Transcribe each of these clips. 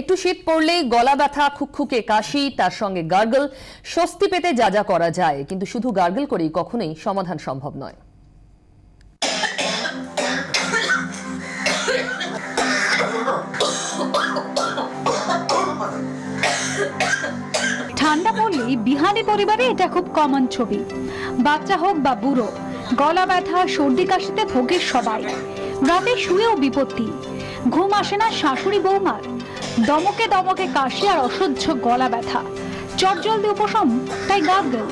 একটু শীত পড়লেই গলা ব্যথা, খুকখুকে কাশি, তার সঙ্গে গার্গল, স্বস্তি পেতে যা যা করা যায়। কিন্তু শুধু গার্গল করেই কখনোই সমাধান সম্ভব নয়। ঠান্ডা পড়লেই বিহানি পরিবারে এটা খুব কমন ছবি। বাচ্চা হোক বা বুড়ো, গলা ব্যথা, সর্দি কাশিতে ভোগের সবাই। রাতে শুয়েও বিপত্তি। ঘুম আসে না শাশুড়ি বৌমার। দমকে দমকে কাশি আর অসহ্য গলা ব্যথা। চটজলদি উপশম তাই গার্গল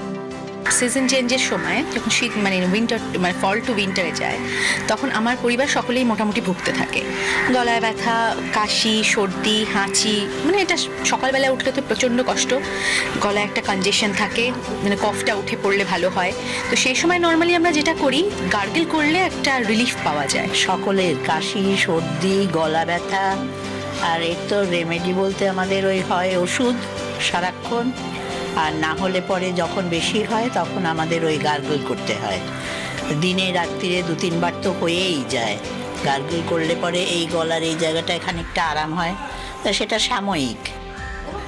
সিজন চেঞ্জের সময় যখন শীত মানে উইন্টার মানে ফল টু উইন্টারে যায় তখন আমার পরিবার সকলেই মোটামুটি ভুগতে থাকে। গলায় ব্যথা কাশি সর্দি হাঁচি মানে এটা সকালবেলা উঠলে তো প্রচণ্ড কষ্ট। গলায় একটা কনজেশন থাকে মানে কফটা উঠে পড়লে ভালো হয়। তো সেই সময় নর্মালি আমরা যেটা করি গার্গেল করলে একটা রিলিফ পাওয়া যায়। সকলের কাশি সর্দি গলা ব্যথা আর এর তো রেমেডি বলতে আমাদের ওই হয় ওষুধ, সারাক্ষণ। আর না হলে পরে যখন বেশি হয়, তখন আমাদের ওই গার্গল করতে হয়। দিনে রাত্রিরে দু তিনবার তো হয়েই যায়। গার্গল করলে পরে এই গলার এই জায়গাটায় খানিকটা আরাম হয়। তা সেটা সাময়িক।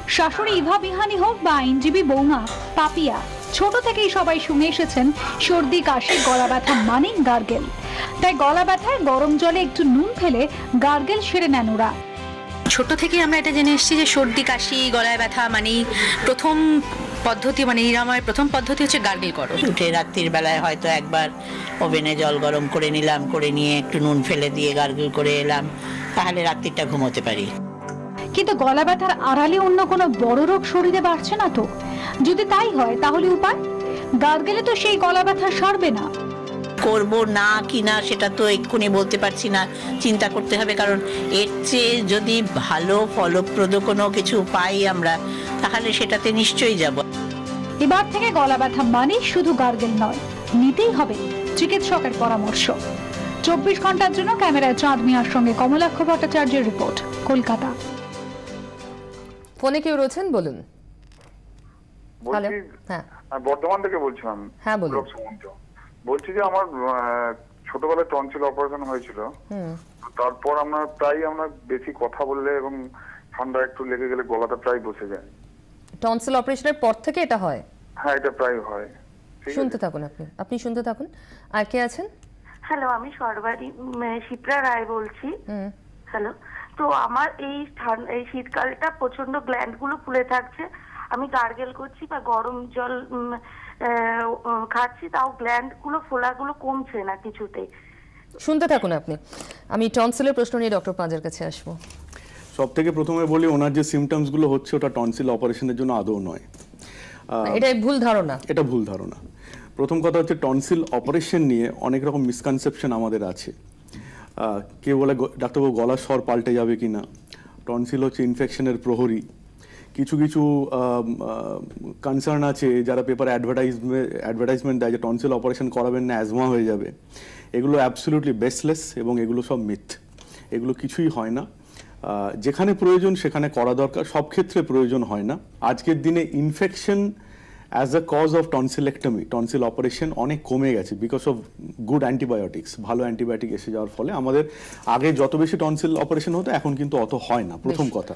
শাশুড়ি ইভা বিহানি হোক বা আইনজীবী বৌমা, পাপিয়া, ছোট থেকেই সবাই শুনে এসেছেন সর্দি, কাশি, গলা ব্যথা মানেই গার্গেল তাই গলা ব্যথায় গরম জলে একটু নুন ফেলে গার্গেল সেরে নেন ওরা। থেকে আমরা এটা জেনে এসেছি যে সর্দি কাশি গলায় ব্যথা মানেই প্রথম পদ্ধতি মানে নিরাময়ের প্রথম পদ্ধতি হচ্ছে গার্গেল করো। উঠে রাত্রির বেলায় হয়তো একবার ওভেনে জল গরম করে নিলাম করে নিয়ে একটু নুন ফেলে দিয়ে গার্গল করে এলাম তাহলে রাত্রিটা ঘুমোতে পারি। কিন্তু গলা ব্যথার আড়ালে অন্য কোনো বড় রোগ শরীরে বাড়ছে না তো? যদি তাই হয় তাহলে উপায়? গার্গেলে তো সেই গলা ব্যথা সারবে না। করব না কি না সেটা তো এক্ষুনি বলতে পারছি না। চিন্তা করতে হবে কারণ এর চেয়ে যদি ভালো ফলপ্রদ কোনো কিছু পাই আমরা তাহলে সেটাতে নিশ্চয়ই যাব। এবার থেকে গলা ব্যথা মানে শুধু গার্গেল নয় নিতেই হবে চিকিৎসকের পরামর্শ। চব্বিশ ঘণ্টার জন্য ক্যামেরায় চাঁদ মিয়ার সঙ্গে কমলাক্ষ ভট্টাচার্যের রিপোর্ট কলকাতা। ফোনে কেউ রয়েছেন? বলুন। হ্যাঁ। আমি বর্ধমান থেকে বলছিলাম। হ্যাঁ, বলুন। বলছি যে আমার ছোটবেলায় টনসিল অপারেশন হয়েছিল। তারপর আমরা প্রায় আমরা বেশি কথা বললে এবং ঠান্ডা একটু লেগে গেলে গলাটা প্রায় বসে যায়। টনসিল অপারেশনের পর থেকে এটা হয়? হ্যাঁ এটা প্রায় হয়। শুনতে থাকুন আপনি। আপনি শুনতে থাকুন। আর কে আছেন? হ্যালো আমি সর্বারি শিপ্রা রায় বলছি। হুম। হ্যালো তো আমার এই এই শীতকালটা প্রচণ্ড গ্ল্যান্ডগুলো ফুলে থাকছে। আমি গার্গেল করছি বা গরম জল খাচ্ছি তাও গ্ল্যান্ডগুলো ফোলাগুলো কমছে না কিছুতেই শুনতে থাকুন আপনি। আমি টনসিলের প্রশ্ন নিয়ে ডক্টর পাঁজের কাছে আসব। সব থেকে প্রথমে বলি ওনার যে সিমটমসগুলো হচ্ছে ওটা টনসিল অপারেশনের জন্য আদৌ নয়। এটাই ভুল ধারণা। এটা ভুল ধারণা। প্রথম কথা হচ্ছে টনসিল অপারেশন নিয়ে অনেক রকম মিসকনসেপশন আমাদের আছে। কেউ বলে গ- ডাক্তারবাবু গলার স্বর পাল্টে যাবে কি না টনসিল হচ্ছে ইনফেকশনের প্রহরী। কিছু কিছু কনসার্ন আছে যারা পেপার অ্যাডভার্টাইজমেন্ট অ্যাডভার্টাইজমেন্ট দেয় যে টনসিল অপারেশন করাবেন না অ্যাজমা হয়ে যাবে। এগুলো অ্যাবসলিউটলি বেসলেস এবং এগুলো সব মিথ এগুলো কিছুই হয় না। যেখানে প্রয়োজন সেখানে করা দরকার। সব ক্ষেত্রে প্রয়োজন হয় না। আজকের দিনে infection as a cause of tonsillectomy tonsil operation অনেক কমে গেছে বিকজ অফ গুড অ্যান্টিবায়োটিক্স ভালো অ্যান্টিবায়োটিক এসে যাওয়ার ফলে আমাদের আগে যত বেশি টনসিল অপারেশন হতো এখন কিন্তু অত হয় না প্রথম কথা।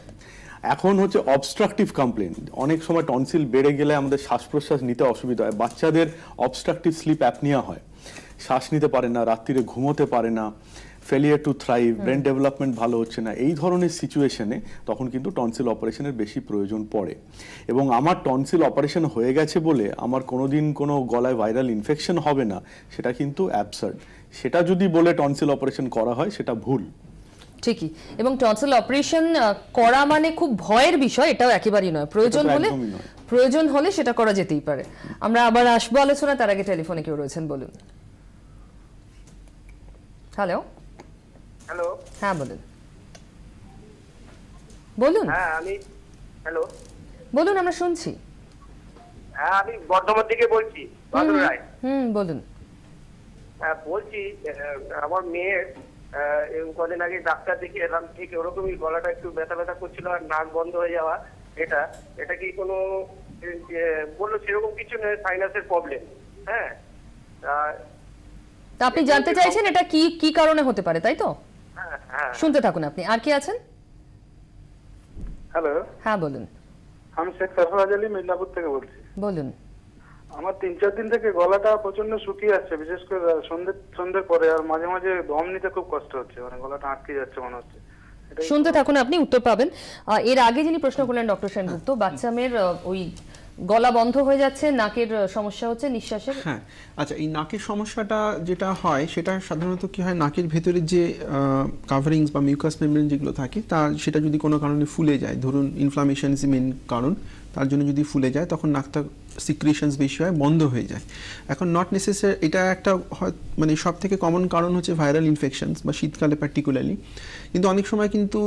এখন হচ্ছে অবস্ট্রাকটিভ কমপ্লেন অনেক সময় টনসিল বেড়ে গেলে আমাদের শ্বাস প্রশ্বাস নিতে অসুবিধা হয় বাচ্চাদের অবস্ট্রাকটিভ স্লিপ অ্যাপনিয়া হয়। শ্বাস নিতে পারে না রাত্রিরে ঘুমোতে পারে না। Failure to thrive brain development ভালো হচ্ছে না এই ধরনের সিচুয়েশনে তখন কিন্তু টনসিল অপারেশনের বেশি প্রয়োজন পড়ে। এবং আমার টনসিল অপারেশন হয়ে গেছে বলে আমার কোনোদিন কোনো গলায় ভাইরাল ইনফেকশন হবে না সেটা কিন্তু অ্যাবসার্ড সেটা যদি বলে টনসিল অপারেশন করা হয় সেটা ভুল। ঠিকই। এবং টনসিল অপারেশন করা মানে খুব ভয়ের বিষয় এটাও একেবারেই নয়। প্রয়োজন হলে প্রয়োজন হলে সেটা করা যেতেই পারে। আমরা আবার আসব আলোচনা তার আগে টেলিফোনে কেউ রয়েছেন বলুন। হ্যালো হ্যাঁ বলুন। বলুন। হ্যাঁ আমি হ্যালো। বলুন আমরা শুনছি। হ্যাঁ আমি বর্ধমান থেকে বলছি রায়। হুম বলুন। হ্যাঁ বলছি আমার মেয়ের এই কদিন আগে ডাক্তার দেখিয়ে এলাম ঠিক ওরকমই গলাটা একটু ব্যথা ব্যথা করছিল আর নাক বন্ধ হয়ে যাওয়া। এটা এটা কি কোনো বলল সেরকম কিছু নয় সাইনাসের প্রবলেম হ্যাঁ আপনি জানতে চাইছেন এটা কি কি কারণে হতে পারে তাই তো? শুনতে থাকুন আপনি। আর কি আছেন? হ্যালো। হ্যাঁ বলুন। আমি শেখ সরফরাজ আলী মিদনাপুর থেকে বলছি। বলুন। আমার তিন চার দিন থেকে গলাটা প্রচণ্ড শুকিয়ে যাচ্ছে বিশেষ করে সন্ধ্যে সন্ধ্যের পরে আর মাঝে মাঝে দম নিতে খুব কষ্ট হচ্ছে মানে গলাটা আটকে যাচ্ছে মনে হচ্ছে। শুনতে থাকুন আপনি উত্তর পাবেন। এর আগে যিনি প্রশ্ন করলেন ডক্টর সেনগুপ্ত বাচ্চা মেয়ের ওই গলা বন্ধ হয়ে যাচ্ছে, নাকের সমস্যা হচ্ছে, নিঃশ্বাসের। হ্যাঁ আচ্ছা এই নাকের সমস্যাটা যেটা হয়, সেটা সাধারণত কি হয়, নাকের ভেতরে যে কাভারিংস বা মিউকাস মেমব্রেন যেগুলো থাকে, তা সেটা যদি কোনো কারণে ফুলে যায়, ধরুন ইনফ্লামেশন ইজ মেন কারণ, তার জন্য যদি ফুলে যায়, তখন নাকটা সিক্রিশনস বেশি হয়, বন্ধ হয়ে যায়। এখন নট নেসেসারি এটা একটা মানে সব থেকে কমন কারণ হচ্ছে ভাইরাল ইনফেকশনস বা শীতকালে পার্টিকুলারলি কিন্তু অনেক সময় কিন্তু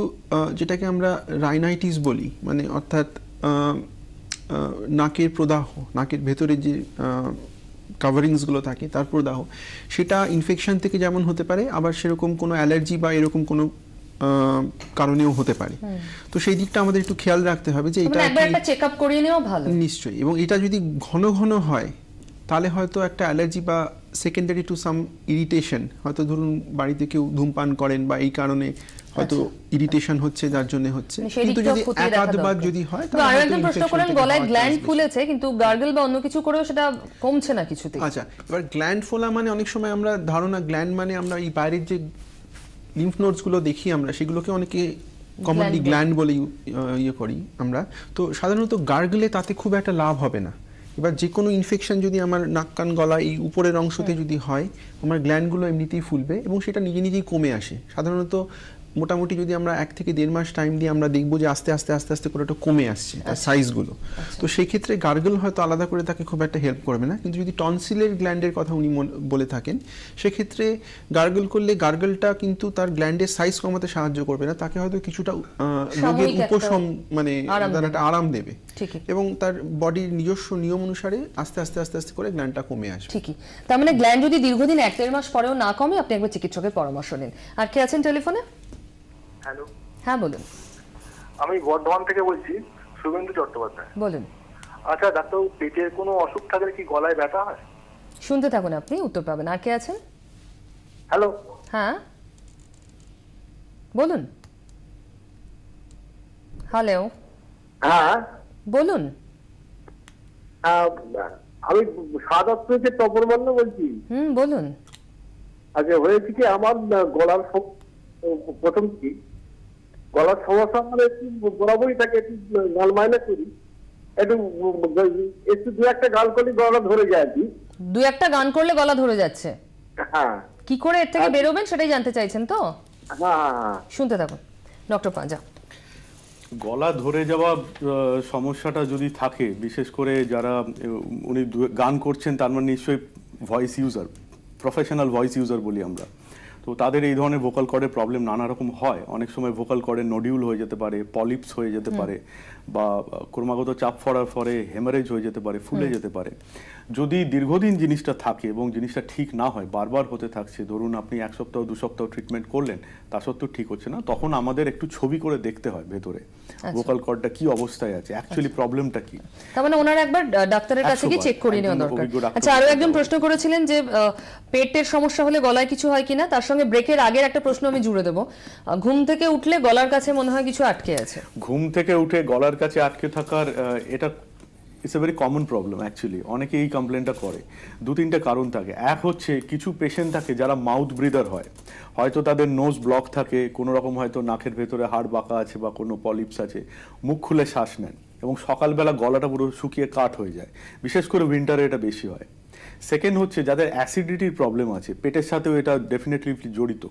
যেটাকে আমরা রাইনাইটিস বলি মানে অর্থাৎ নাকের প্রদাহ নাকের ভেতরে যে কাভারিংসগুলো থাকে তার প্রদাহ। সেটা ইনফেকশন থেকে যেমন হতে পারে আবার সেরকম কোনো অ্যালার্জি বা এরকম কোনো কারণেও হতে পারে। তো সেই দিকটা আমাদের একটু খেয়াল রাখতে হবে যে এটা একটা চেক আপ করিয়ে নেওয়া ভালো। নিশ্চয়ই। এবং এটা যদি ঘন ঘন হয় তাহলে হয়তো একটা অ্যালার্জি বা সেকেন্ডারি টু সাম ইরিটেশন হয়তো ধরুন বাড়িতে কেউ ধূমপান করেন বা এই কারণে হয়তো ইরিটেশন হচ্ছে যার জন্য হচ্ছে। মানে কিন্তু যদি একাধবার যদি হয় কিন্তু আরও একজন প্রশ্ন করেন গলায় গ্ল্যান্ড ফুলেছে কিন্তু গার্গল বা অন্য কিছু করেও সেটা কমছে না কিছুতে আচ্ছা এবার গ্ল্যান্ড ফোলা মানে অনেক সময় আমরা ধারণা গ্ল্যান্ড মানে আমরা এই বাইরের যে লিম্ফ নোডসগুলো দেখি আমরা সেগুলোকে অনেকে কমনলি গ্ল্যান্ড বলে। ইয়ে করি আমরা। তো সাধারণত গার্গলে তাতে খুব একটা লাভ হবে না। এবার যে কোনো ইনফেকশন যদি আমার নাক কান গলা এই উপরের অংশতে যদি হয় আমার গ্ল্যান্ডগুলো এমনিতেই ফুলবে এবং সেটা নিজে নিজেই কমে আসে। সাধারণত মোটামুটি যদি আমরা এক থেকে দেড় মাস টাইম দিয়ে আমরা দেখব যে আস্তে আস্তে আস্তে আস্তে করে ওটা কমে আসছে তার সাইজগুলো তো সেই ক্ষেত্রে গার্গল হয়তো আলাদা করে তাকে খুব একটা হেল্প করবে না। কিন্তু যদি টনসিলের গ্ল্যান্ডের কথা উনি বলে থাকেন সেক্ষেত্রে গার্গল করলে গার্গলটা কিন্তু তার গ্ল্যান্ডের সাইজ কমাতে সাহায্য করবে না। তাকে হয়তো কিছুটা রোগের উপশম মানে আরাম তার দেবে। একটা আরাম দেবে। এবং তার বডির নিজস্ব নিয়ম অনুসারে আস্তে আস্তে আস্তে আস্তে করে গ্ল্যান্ডটা কমে আসবে। ঠিকই। তার মানে গ্ল্যান্ড যদি দীর্ঘদিন এক দেড় মাস পরেও না কমে আপনি একবার চিকিৎসকের পরামর্শ নিন। আর কে আছেন টেলিফোনে হ্যালো। হ্যাঁ বলুন। আমি বর্ধমান থেকে বলছি শুভেন্দু চট্টোপাধ্যায়। বলুন। আচ্ছা ডাক্তার পেটের কোনো অসুখ থাকলে কি গলায় ব্যথা হয়? শুনতে থাকুন আপনি উত্তর পাবেন। আর কে আছেন? হ্যালো। হ্যাঁ। বলুন। হ্যালো। হ্যাঁ। বলুন। আহ, আমি সাদা থেকে তপর মান্য বলছি। হুম বলুন। আচ্ছা হয়েছে কি আমার গলার প্রথম কি? গলার সমস্যা আমার একটু বরাবরই থাকে একটু গাল মাইনা করি। একটু একটু দু একটা গাল করলে গলা ধরে যায় আর কি। দু একটা গান করলে গলা ধরে যাচ্ছে। হ্যাঁ। কি করে এর থেকে বেরোবেন সেটাই জানতে চাইছেন তো? হ্যাঁ হ্যাঁ হ্যাঁ। শুনতে থাকুন। ডক্টর পাঁজা গলা ধরে যাওয়া আহ, সমস্যাটা যদি থাকে বিশেষ করে যারা উনি দু- গান করছেন তার মানে নিশ্চয়ই voice user professional voice user বলি আমরা। তো তাদের এই ধরনের ভোকাল কর্ডের প্রবলেম নানা রকম হয়। অনেক সময় ভোকাল কর্ডের নডিউল হয়ে যেতে পারে পলিপস হয়ে যেতে পারে বা ক্রমাগত চাপ ফরার ফলে হেমারেজ হয়ে যেতে পারে ফুলে যেতে পারে। যদি দীর্ঘদিন জিনিসটা থাকে এবং জিনিসটা ঠিক না হয় বারবার হতে থাকছে ধরুন আপনি এক সপ্তাহ দু সপ্তাহ ট্রিটমেন্ট করলেন তা সত্ত্বেও ঠিক হচ্ছে না তখন আমাদের একটু ছবি করে দেখতে হয় ভেতরে। ভোকাল কর্ডটা কি অবস্থায় আছে? অ্যাকচুয়ালি প্রবলেমটা কি? তার মানে ওনার একবার ডাক্তারের কাছে গিয়ে চেক করিয়ে নেওয়া দরকার। আচ্ছা আরও একজন প্রশ্ন করেছিলেন যে পেটের সমস্যা হলে গলায় কিছু হয় কিনা তার সঙ্গে ব্রেকের আগের একটা প্রশ্ন আমি জুড়ে দেবো। ঘুম থেকে উঠলে গলার কাছে মনে হয় কিছু আটকে আছে। ঘুম থেকে উঠে গলার কাছে আটকে থাকার এটা it's a very common problem actually অনেকে এই কমপ্লেনটা করে। দু তিনটা কারণ থাকে। এক হচ্ছে, কিছু পেশেন্ট থাকে যারা মাউথ ব্রিদার হয়। হয়তো তাদের নোজ ব্লক থাকে, কোনো রকম হয়তো নাকের ভেতরে হাড় বাঁকা আছে বা কোনো পলিপস আছে, মুখ খুলে শ্বাস নেন এবং সকালবেলা গলাটা পুরো শুকিয়ে কাট হয়ে যায়। বিশেষ করে উইন্টারে এটা বেশি হয়। সেকেন্ড হচ্ছে যাদের অ্যাসিডিটির প্রবলেম আছে পেটের সাথেও এটা ডেফিনেটলি জড়িত।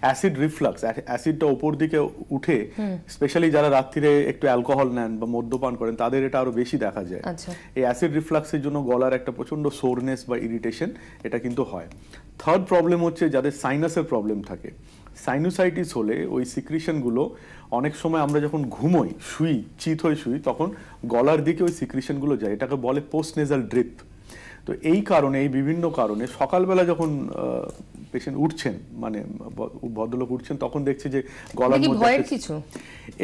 অ্যাসিড রিফ্লাক্স অ্যাসিডটা ওপর দিকে উঠে স্পেশালি যারা রাত্রিরে একটু অ্যালকোহল নেন বা মদ্যপান করেন তাদের এটা আরও বেশি দেখা যায়। আচ্ছা। এই অ্যাসিড রিফ্লাক্সের জন্য গলার একটা প্রচণ্ড সোরনেস বা ইরিটেশন এটা কিন্তু হয়। থার্ড প্রবলেম হচ্ছে যাদের সাইনাসের প্রবলেম থাকে। সাইনোসাইটিস হলে ওই সিক্রিশনগুলো অনেক সময় আমরা যখন ঘুমোই শুই চিত হয়ে শুই তখন গলার দিকে ওই সিক্রিশনগুলো যায়। এটাকে বলে পোস্ট নেজাল ড্রিপ তো এই কারণে এই বিভিন্ন কারণে সকালবেলা যখন পেশেন্ট উঠছেন মানে ভদ্রলোক উঠছেন তখন দেখছে যে গলার মধ্যে কিছু?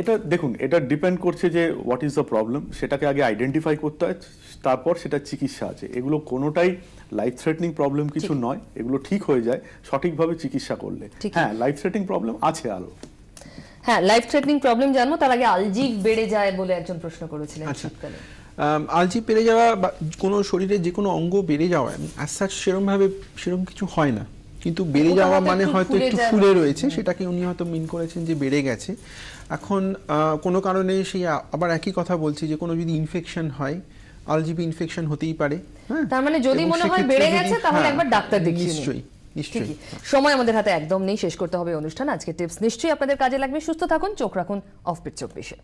এটা দেখুন এটা ডিপেন্ড করছে যে হোয়াট ইজ দ্য প্রবলেম সেটাকে আগে আইডেন্টিফাই করতে হয় তারপর সেটা চিকিৎসা আছে। এগুলো কোনোটাই লাইফ থ্রেটনিং প্রবলেম কিছু নয় এগুলো ঠিক হয়ে যায় সঠিকভাবে চিকিৎসা করলে। হ্যাঁ লাইফ থ্রেটিং প্রবলেম আছে আরও হ্যাঁ লাইফ থ্রেটনিং প্রবলেম জানব তার আগে আলজিভ বেড়ে যায় বলে একজন প্রশ্ন করেছিলেন আচ্ছা। শীতকালে। আলজি বেড়ে যাওয়া বা কোনো শরীরে যে কোনো অঙ্গ বেড়ে যাওয়া অ্যাজ সাচ সেরকমভাবে সেরকম কিছু হয় না। কিন্তু বেড়ে যাওয়া মানে হয়তো একটু ফুলে রয়েছে সেটাকে উনি হয়তো মিন করেছেন যে বেড়ে গেছে। এখন কোনো কারণে সেই আবার একই কথা বলছি যে কোনো যদি ইনফেকশন হয় আলজিবি ইনফেকশন হতেই পারে হ্যাঁ? তার মানে যদি মনে হয় বেড়ে গেছে তাহলে হ্যাঁ, একবার ডাক্তার দেখিয়ে নিশ্চয়ই নিশ্চয়ই। সময় আমাদের হাতে একদম নেই শেষ করতে হবে অনুষ্ঠান। আজকে টিপস নিশ্চয়ই আপনাদের কাজে লাগবে। সুস্থ থাকুন চোখ রাখুন অফ পিট চব্বিশে।